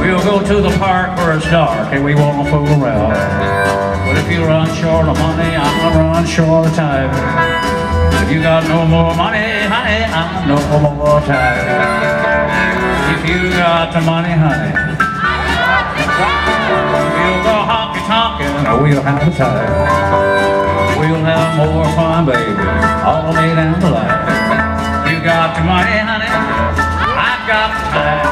We'll go to the park where it's dark and we won't fool around. But if you run short of money, I'm gonna run short of time. If you got no more money, honey, I'm no more time. If you got the money, honey, we'll go honky tonkin', we'll have a time. We'll have more fun, baby, all the way down the line last time.